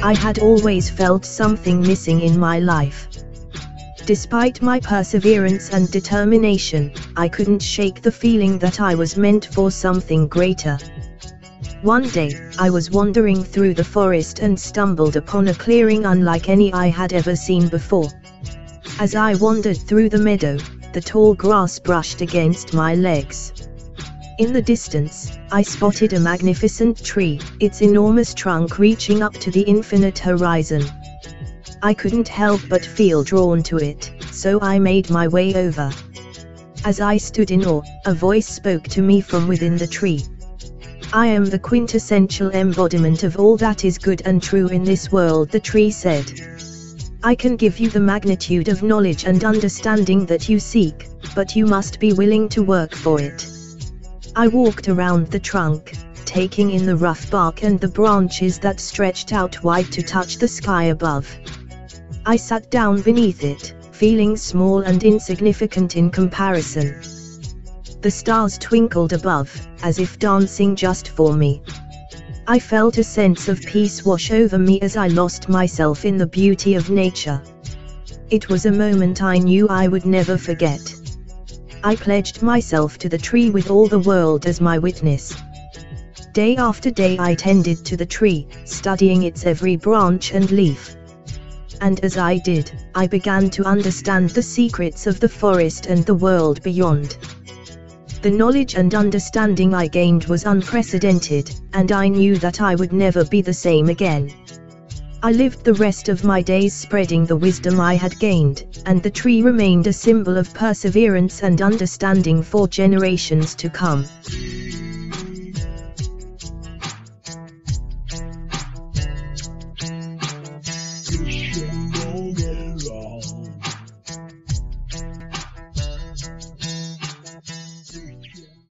I had always felt something missing in my life. Despite my perseverance and determination, I couldn't shake the feeling that I was meant for something greater. One day, I was wandering through the forest and stumbled upon a clearing unlike any I had ever seen before. As I wandered through the meadow, the tall grass brushed against my legs. In the distance, I spotted a magnificent tree, its enormous trunk reaching up to the infinite horizon. I couldn't help but feel drawn to it, so I made my way over. As I stood in awe, a voice spoke to me from within the tree. I am the quintessential embodiment of all that is good and true in this world, the tree said. I can give you the magnitude of knowledge and understanding that you seek, but you must be willing to work for it. I walked around the trunk, taking in the rough bark and the branches that stretched out wide to touch the sky above. I sat down beneath it, feeling small and insignificant in comparison. The stars twinkled above, as if dancing just for me. I felt a sense of peace wash over me as I lost myself in the beauty of nature. It was a moment I knew I would never forget. I pledged myself to the tree with all the world as my witness. Day after day I tended to the tree, studying its every branch and leaf and as I did, I began to understand the secrets of the forest and the world beyond. The knowledge and understanding I gained was unprecedented, and I knew that I would never be the same again. I lived the rest of my days spreading the wisdom I had gained, and the tree remained a symbol of perseverance and understanding for generations to come. Yeah.